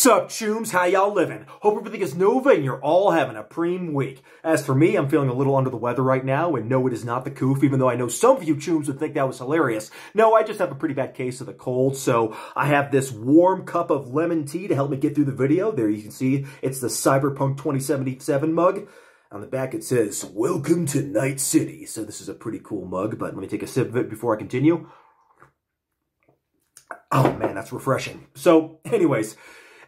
Sup, chooms? How y'all living? Hope everything is Nova and you're all having a preem week. As for me, I'm feeling a little under the weather right now, and no, it is not the coof, even though I know some of you chooms would think that was hilarious. No, I just have a pretty bad case of the cold, so I have this warm cup of lemon tea to help me get through the video. There you can see it's the Cyberpunk 2077 mug. On the back it says, Welcome to Night City. So this is a pretty cool mug, but let me take a sip of it before I continue. Oh man, that's refreshing. So anyways,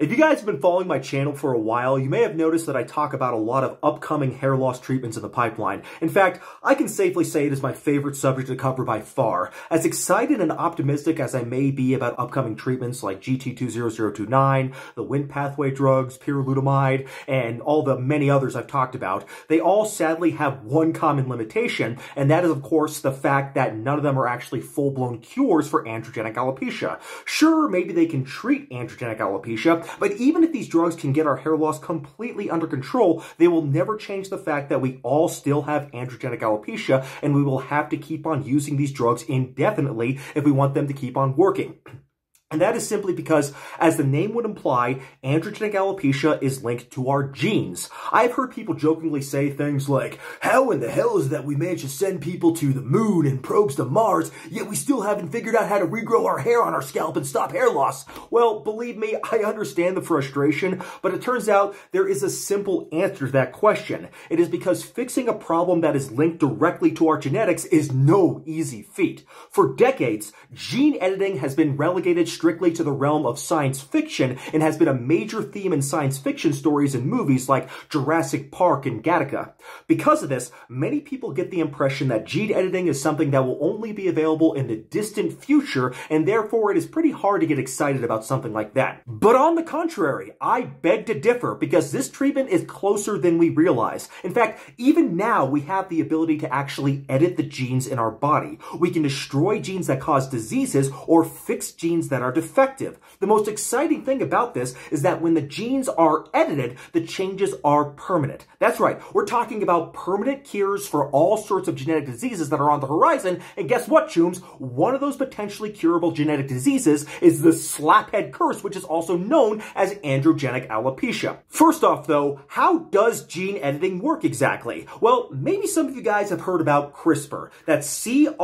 if you guys have been following my channel for a while, you may have noticed that I talk about a lot of upcoming hair loss treatments in the pipeline. In fact, I can safely say it is my favorite subject to cover by far. As excited and optimistic as I may be about upcoming treatments like GT20029, the Wnt pathway drugs, pyrilutamide, and all the many others I've talked about, they all sadly have one common limitation, and that is of course the fact that none of them are actually full-blown cures for androgenic alopecia. Sure, maybe they can treat androgenic alopecia, but even if these drugs can get our hair loss completely under control, they will never change the fact that we all still have androgenic alopecia and we will have to keep on using these drugs indefinitely if we want them to keep on working. And that is simply because, as the name would imply, androgenic alopecia is linked to our genes. I've heard people jokingly say things like, how in the hell is that we managed to send people to the moon and probes to Mars, yet we still haven't figured out how to regrow our hair on our scalp and stop hair loss? Well, believe me, I understand the frustration, but it turns out there is a simple answer to that question. It is because fixing a problem that is linked directly to our genetics is no easy feat. For decades, gene editing has been relegated strictly to the realm of science fiction and has been a major theme in science fiction stories and movies like Jurassic Park and Gattaca. Because of this, many people get the impression that gene editing is something that will only be available in the distant future, and therefore it is pretty hard to get excited about something like that. But on the contrary, I beg to differ because this treatment is closer than we realize. In fact, even now we have the ability to actually edit the genes in our body. We can destroy genes that cause diseases or fix genes that are are defective. The most exciting thing about this is that when the genes are edited, the changes are permanent. That's right, we're talking about permanent cures for all sorts of genetic diseases that are on the horizon, and guess what, chooms? One of those potentially curable genetic diseases is the slaphead curse, which is also known as androgenic alopecia. First off, though, how does gene editing work exactly? Well, maybe some of you guys have heard about CRISPR. That's C-R-I-S-P-R.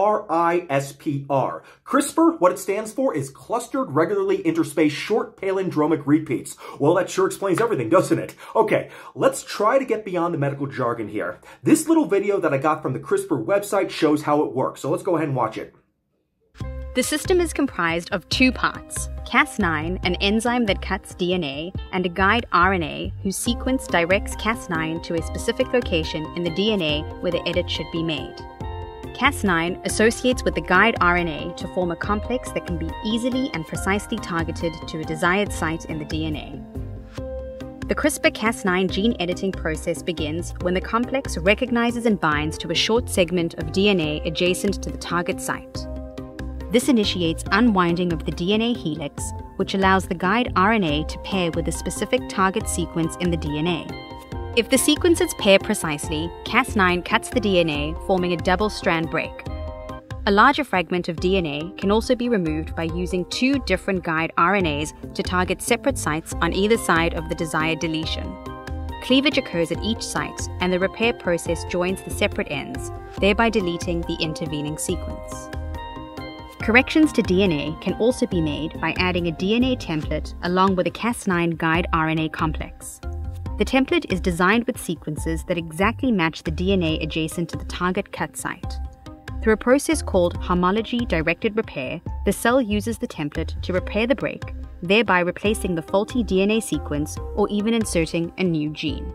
CRISPR, what it stands for is cluster regularly interspaced short palindromic repeats. Well, that sure explains everything, doesn't it? Okay, let's try to get beyond the medical jargon here. This little video that I got from the CRISPR website shows how it works, so let's go ahead and watch it. The system is comprised of two parts Cas9, an enzyme that cuts DNA, and a guide RNA whose sequence directs Cas9 to a specific location in the DNA where the edit should be made. Cas9 associates with the guide RNA to form a complex that can be easily and precisely targeted to a desired site in the DNA. The CRISPR-Cas9 gene editing process begins when the complex recognizes and binds to a short segment of DNA adjacent to the target site. This initiates unwinding of the DNA helix, which allows the guide RNA to pair with a specific target sequence in the DNA. If the sequences pair precisely, Cas9 cuts the DNA, forming a double strand break. A larger fragment of DNA can also be removed by using two different guide RNAs to target separate sites on either side of the desired deletion. Cleavage occurs at each site, and the repair process joins the separate ends, thereby deleting the intervening sequence. Corrections to DNA can also be made by adding a DNA template along with a Cas9 guide RNA complex. The template is designed with sequences that exactly match the DNA adjacent to the target cut site. Through a process called homology directed repair, the cell uses the template to repair the break, thereby replacing the faulty DNA sequence or even inserting a new gene.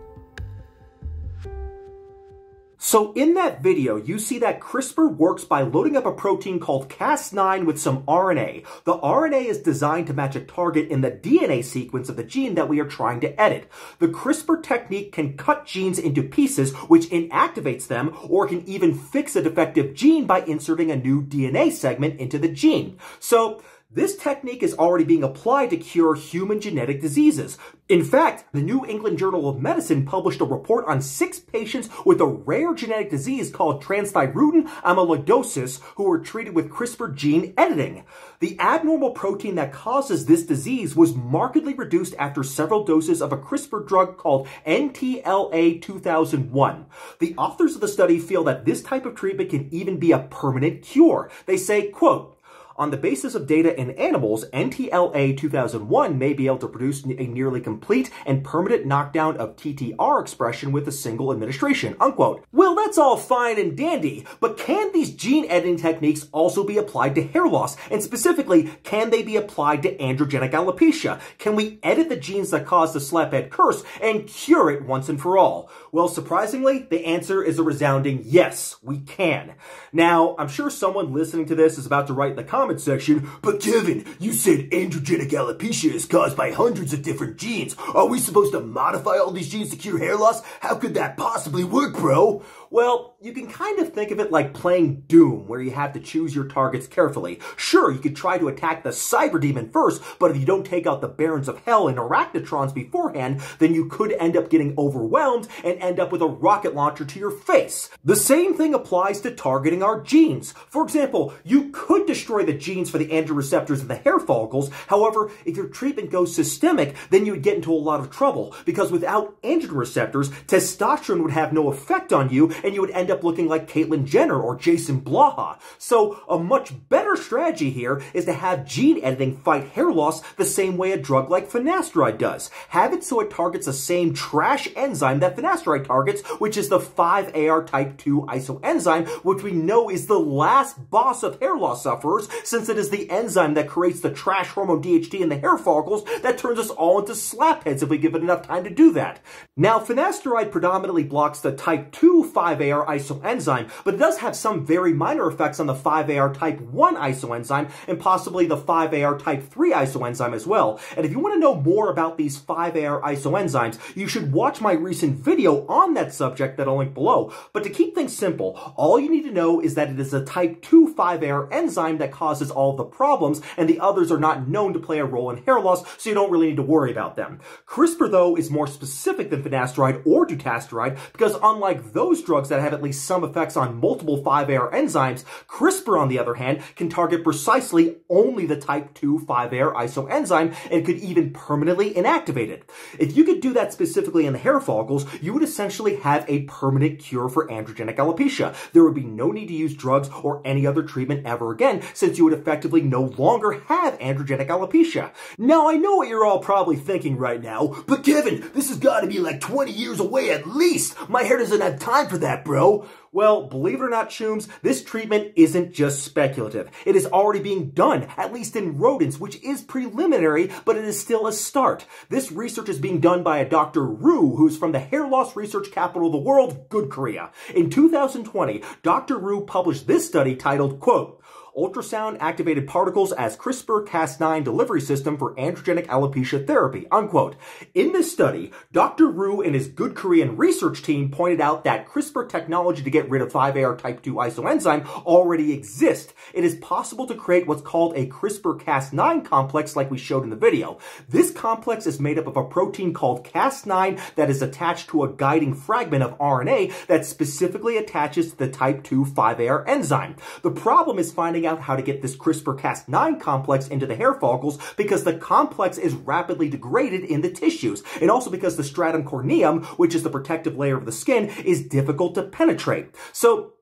So in that video, you see that CRISPR works by loading up a protein called Cas9 with some RNA. The RNA is designed to match a target in the DNA sequence of the gene that we are trying to edit. The CRISPR technique can cut genes into pieces, which inactivates them, or can even fix a defective gene by inserting a new DNA segment into the gene. So This technique is already being applied to cure human genetic diseases. In fact, the New England Journal of Medicine published a report on six patients with a rare genetic disease called transthyretin amyloidosis who were treated with CRISPR gene editing. The abnormal protein that causes this disease was markedly reduced after several doses of a CRISPR drug called NTLA 2001. The authors of the study feel that this type of treatment can even be a permanent cure. They say, quote, on the basis of data in animals, NTLA 2001 may be able to produce a nearly complete and permanent knockdown of TTR expression with a single administration, unquote. Well, that's all fine and dandy, but can these gene editing techniques also be applied to hair loss? And specifically, can they be applied to androgenic alopecia? Can we edit the genes that cause the slaphead curse and cure it once and for all? Well, surprisingly, the answer is a resounding yes, we can. Now, I'm sure someone listening to this is about to write in the comments comment section, but Kevin, you said androgenic alopecia is caused by hundreds of different genes. Are we supposed to modify all these genes to cure hair loss? How could that possibly work, bro? Well, you can kind of think of it like playing Doom, where you have to choose your targets carefully. Sure, you could try to attack the Cyber Demon first, but if you don't take out the Barons of Hell and Arachnotrons beforehand, then you could end up getting overwhelmed and end up with a rocket launcher to your face. The same thing applies to targeting our genes. For example, you could destroy the genes for the androgen receptors in the hair follicles. However, if your treatment goes systemic, then you would get into a lot of trouble because without androgen receptors, testosterone would have no effect on you and you would end up looking like Caitlyn Jenner or Jason Blaha. So a much better strategy here is to have gene editing fight hair loss the same way a drug like finasteride does. Have it so it targets the same trash enzyme that finasteride targets, which is the 5-AR type 2 isoenzyme, which we know is the last boss of hair loss sufferers since it is the enzyme that creates the trash hormone DHT in the hair follicles that turns us all into slapheads if we give it enough time to do that. Now, finasteride predominantly blocks the type 2 5 5-AR isoenzyme, but it does have some very minor effects on the 5-AR type 1 isoenzyme and possibly the 5-AR type 3 isoenzyme as well. And if you want to know more about these 5-AR isoenzymes, you should watch my recent video on that subject that I'll link below. But to keep things simple, all you need to know is that it is a type 2 5-AR enzyme that causes all the problems, and the others are not known to play a role in hair loss, so you don't really need to worry about them. CRISPR, though, is more specific than finasteride or dutasteride because unlike those drugs, drugs that have at least some effects on multiple 5-AR enzymes, CRISPR, on the other hand, can target precisely only the type 2 5-AR isoenzyme and could even permanently inactivate it. If you could do that specifically in the hair follicles, you would essentially have a permanent cure for androgenic alopecia. There would be no need to use drugs or any other treatment ever again, since you would effectively no longer have androgenic alopecia. Now, I know what you're all probably thinking right now, but Kevin, this has got to be like 20 years away at least. My hair doesn't have time for that bro. Well, believe it or not, Chooms, this treatment isn't just speculative. It is already being done, at least in rodents, which is preliminary, but it is still a start. This research is being done by a Dr. Rue, who's from the hair loss research capital of the world, Good Korea. In 2020, Dr. Rue published this study titled, quote, ultrasound activated particles as CRISPR-Cas9 delivery system for androgenic alopecia therapy, unquote. In this study, Dr. Rue and his good Korean research team pointed out that CRISPR technology to get rid of 5-AR type 2 isoenzyme already exists. It is possible to create what's called a CRISPR-Cas9 complex like we showed in the video. This complex is made up of a protein called Cas9 that is attached to a guiding fragment of RNA that specifically attaches to the type 2 5-AR enzyme. The problem is finding finding out how to get this CRISPR-Cas9 complex into the hair follicles because the complex is rapidly degraded in the tissues, and also because the stratum corneum, which is the protective layer of the skin, is difficult to penetrate. So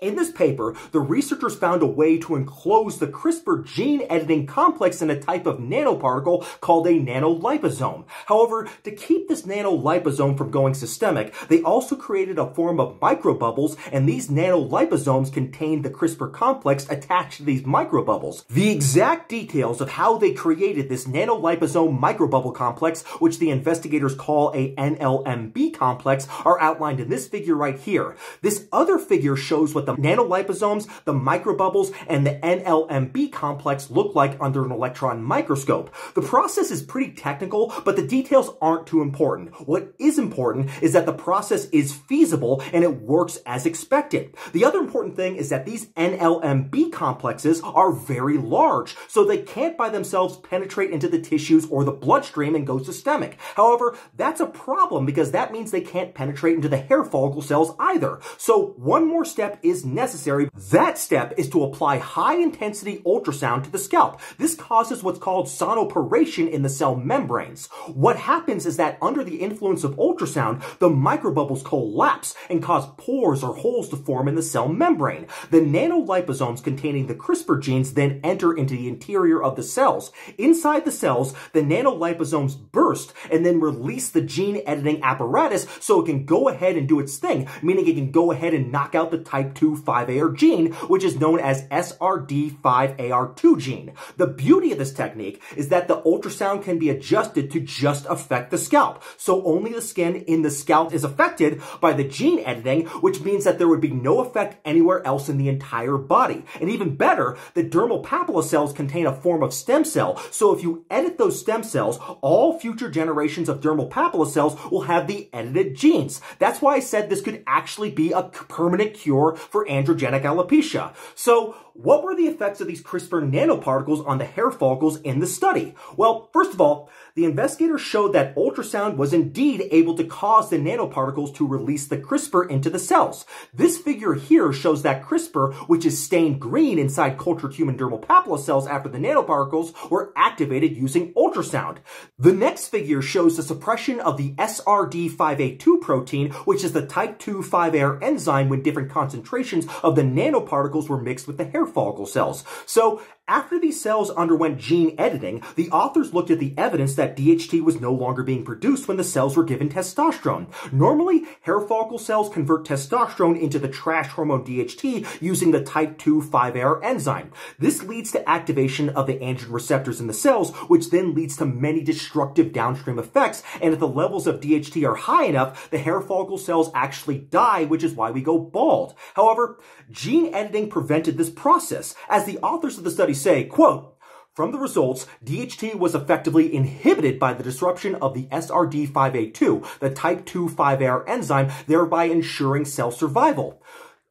in this paper, the researchers found a way to enclose the CRISPR gene editing complex in a type of nanoparticle called a nanoliposome. However, to keep this nanoliposome from going systemic, they also created a form of microbubbles, and these nanoliposomes contained the CRISPR complex attached to these microbubbles. The exact details of how they created this nanoliposome microbubble complex, which the investigators call a NLMB complex, are outlined in this figure right here. This other figure shows what the nanoliposomes, the microbubbles, and the NLMB complex look like under an electron microscope. The process is pretty technical, but the details aren't too important. What is important is that the process is feasible and it works as expected. The other important thing is that these NLMB complexes are very large, so they can't by themselves penetrate into the tissues or the bloodstream and go systemic. However, that's a problem because that means they can't penetrate into the hair follicle cells either. So one more step is necessary. That step is to apply high intensity ultrasound to the scalp. This causes what's called sonoporation in the cell membranes. What happens is that under the influence of ultrasound, the microbubbles collapse and cause pores or holes to form in the cell membrane. The nanoliposomes containing the CRISPR genes then enter into the interior of the cells. Inside the cells, the nanoliposomes burst and then release the gene editing apparatus so it can go ahead and do its thing, meaning it can go ahead and knock out the type 2 5AR gene, which is known as SRD5AR2 gene. The beauty of this technique is that the ultrasound can be adjusted to just affect the scalp. So only the skin in the scalp is affected by the gene editing, which means that there would be no effect anywhere else in the entire body. And even better, the dermal papilla cells contain a form of stem cell. So if you edit those stem cells, all future generations of dermal papilla cells will have the edited genes. That's why I said this could actually be a permanent cure for androgenic alopecia. So what were the effects of these CRISPR nanoparticles on the hair follicles in the study? Well, first of all, the investigators showed that ultrasound was indeed able to cause the nanoparticles to release the CRISPR into the cells. This figure here shows that CRISPR, which is stained green inside cultured human dermal papilla cells after the nanoparticles were activated using ultrasound. The next figure shows the suppression of the SRD5A2 protein, which is the type 2 5AR enzyme when different concentrations of the nanoparticles were mixed with the hair follicle cells. So after these cells underwent gene editing, the authors looked at the evidence that DHT was no longer being produced when the cells were given testosterone. Normally, hair follicle cells convert testosterone into the trash hormone DHT using the type 2 5AR enzyme. This leads to activation of the androgen receptors in the cells, which then leads to many destructive downstream effects, and if the levels of DHT are high enough, the hair follicle cells actually die, which is why we go bald. However, gene editing prevented this process, as the authors of the study say, quote, from the results, DHT was effectively inhibited by the disruption of the SRD5A2, the type 2 5AR enzyme, thereby ensuring cell survival.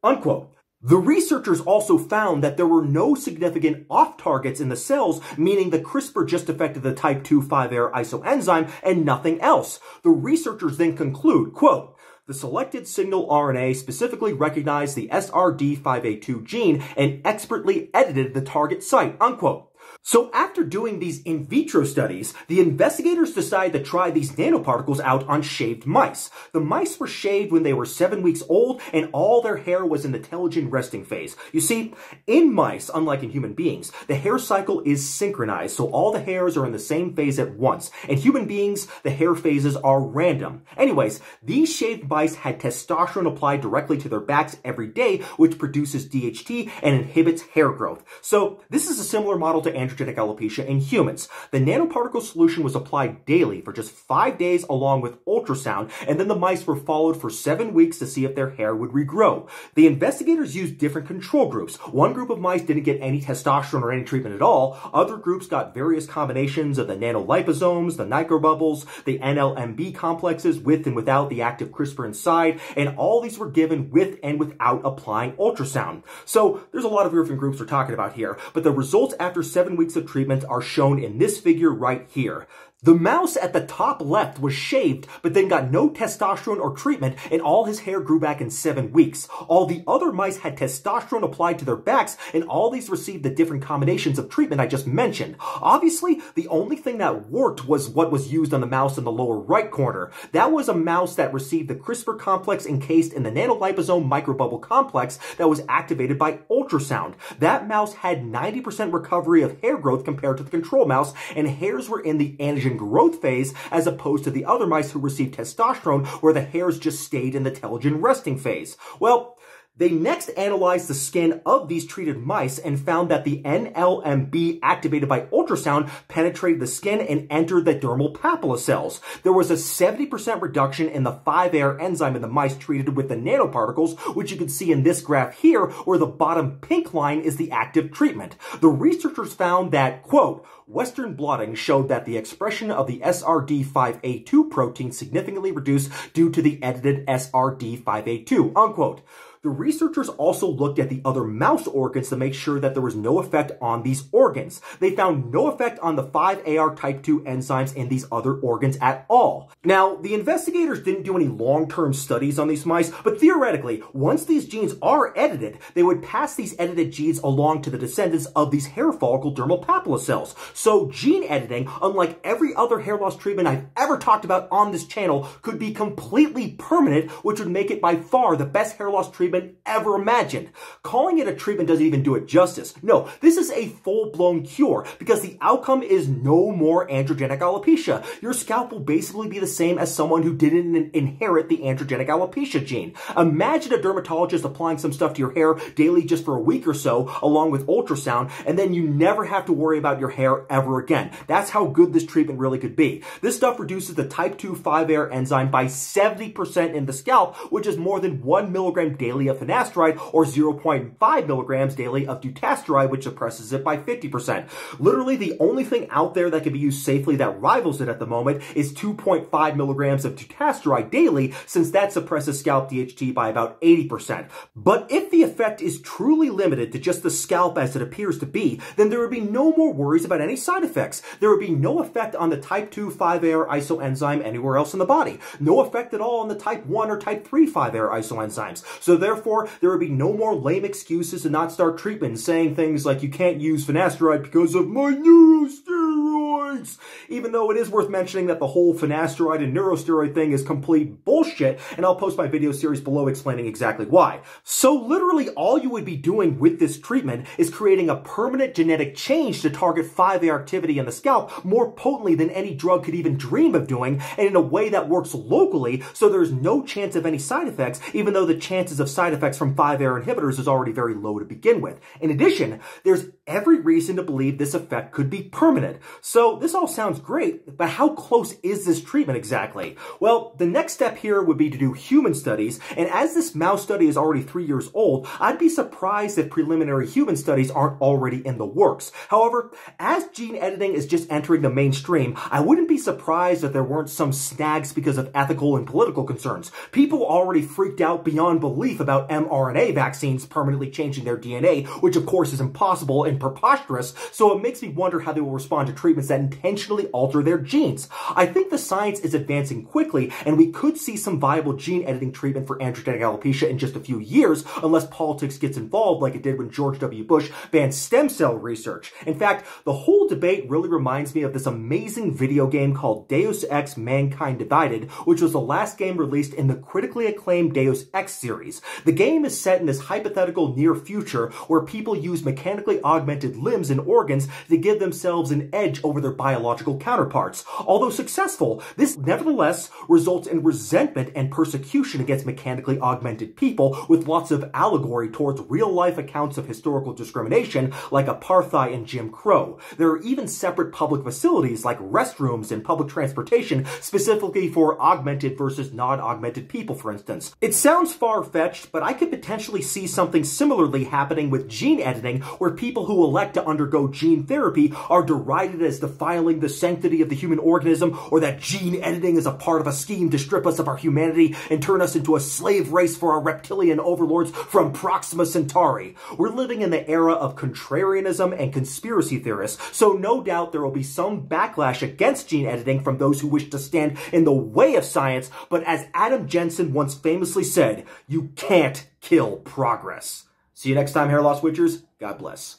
Unquote. The researchers also found that there were no significant off-targets in the cells, meaning the CRISPR just affected the type 2 5AR isoenzyme and nothing else. The researchers then conclude, quote, the selected signal RNA specifically recognized the SRD5A2 gene and expertly edited the target site, unquote. So after doing these in vitro studies, the investigators decided to try these nanoparticles out on shaved mice. The mice were shaved when they were seven weeks old and all their hair was in the telogen resting phase. You see, in mice, unlike in human beings, the hair cycle is synchronized, so all the hairs are in the same phase at once. In human beings, the hair phases are random. Anyways, these shaved mice had testosterone applied directly to their backs every day, which produces DHT and inhibits hair growth. So this is a similar model to androgenic alopecia in humans. The nanoparticle solution was applied daily for just five days along with ultrasound, and then the mice were followed for seven weeks to see if their hair would regrow. The investigators used different control groups. One group of mice didn't get any testosterone or any treatment at all. Other groups got various combinations of the nanoliposomes, the microbubbles, the NLMB complexes with and without the active CRISPR inside, and all these were given with and without applying ultrasound. So there's a lot of different groups we're talking about here, but the results after seven weeks of treatment are shown in this figure right here. The mouse at the top left was shaved, but then got no testosterone or treatment, and all his hair grew back in seven weeks. All the other mice had testosterone applied to their backs, and all these received the different combinations of treatment I just mentioned. Obviously, the only thing that worked was what was used on the mouse in the lower right corner. That was a mouse that received the CRISPR complex encased in the nanoliposome microbubble complex that was activated by ultrasound. That mouse had 90% recovery of hair growth compared to the control mouse, and hairs were in the antigen growth phase as opposed to the other mice who received testosterone where the hairs just stayed in the telogen resting phase. Well, They next analyzed the skin of these treated mice and found that the NLMB activated by ultrasound penetrated the skin and entered the dermal papilla cells. There was a 70% reduction in the 5-AR enzyme in the mice treated with the nanoparticles, which you can see in this graph here, where the bottom pink line is the active treatment. The researchers found that, quote, Western blotting showed that the expression of the SRD5A2 protein significantly reduced due to the edited SRD5A2, unquote. The researchers also looked at the other mouse organs to make sure that there was no effect on these organs. They found no effect on the 5-AR type 2 enzymes in these other organs at all. Now, the investigators didn't do any long-term studies on these mice, but theoretically, once these genes are edited, they would pass these edited genes along to the descendants of these hair follicle dermal papilla cells. So gene editing, unlike every other hair loss treatment I've ever talked about on this channel, could be completely permanent, which would make it by far the best hair loss treatment treatment ever imagined. Calling it a treatment doesn't even do it justice. No, this is a full-blown cure because the outcome is no more androgenic alopecia. Your scalp will basically be the same as someone who didn't inherit the androgenic alopecia gene. Imagine a dermatologist applying some stuff to your hair daily just for a week or so along with ultrasound and then you never have to worry about your hair ever again. That's how good this treatment really could be. This stuff reduces the type 2 5-AR enzyme by 70% in the scalp, which is more than 1 milligram daily daily of finasteride or 0.5 milligrams daily of dutasteride, which suppresses it by 50%. Literally, the only thing out there that can be used safely that rivals it at the moment is 2.5 milligrams of dutasteride daily, since that suppresses scalp DHT by about 80%. But if the effect is truly limited to just the scalp as it appears to be, then there would be no more worries about any side effects. There would be no effect on the type 2 5-AR isoenzyme anywhere else in the body. No effect at all on the type 1 or type 3 5-AR isoenzymes. So there Therefore, there would be no more lame excuses to not start treatment, saying things like you can't use finasteride because of my neurosteroids. Even though it is worth mentioning that the whole finasteride and neurosteroid thing is complete bullshit, and I'll post my video series below explaining exactly why. So literally all you would be doing with this treatment is creating a permanent genetic change to target 5A activity in the scalp more potently than any drug could even dream of doing, and in a way that works locally, so there's no chance of any side effects, even though the chances of side effects from 5-AR inhibitors is already very low to begin with. In addition, there's every reason to believe this effect could be permanent. So this all sounds great, but how close is this treatment exactly? Well, the next step here would be to do human studies, and as this mouse study is already three years old, I'd be surprised if preliminary human studies aren't already in the works. However, as gene editing is just entering the mainstream, I wouldn't be surprised if there weren't some snags because of ethical and political concerns. People already freaked out beyond belief about mRNA vaccines permanently changing their DNA, which of course is impossible and preposterous, so it makes me wonder how they will respond to treatments that intentionally alter their genes. I think the science is advancing quickly, and we could see some viable gene editing treatment for androgenic alopecia in just a few years, unless politics gets involved like it did when George W. Bush banned stem cell research. In fact, the whole debate really reminds me of this amazing video game called Deus Ex Mankind Divided, which was the last game released in the critically acclaimed Deus Ex series. The game is set in this hypothetical near future where people use mechanically augmented limbs and organs to give themselves an edge over their biological counterparts. Although successful, this nevertheless results in resentment and persecution against mechanically augmented people with lots of allegory towards real-life accounts of historical discrimination like apartheid and Jim Crow. There are even separate public facilities like restrooms and public transportation specifically for augmented versus non-augmented people, for instance. It sounds far-fetched, but I could potentially see something similarly happening with gene editing where people elect to undergo gene therapy are derided as defiling the sanctity of the human organism or that gene editing is a part of a scheme to strip us of our humanity and turn us into a slave race for our reptilian overlords from Proxima Centauri. We're living in the era of contrarianism and conspiracy theorists, so no doubt there will be some backlash against gene editing from those who wish to stand in the way of science, but as Adam Jensen once famously said, you can't kill progress. See you next time, hair loss witchers. God bless.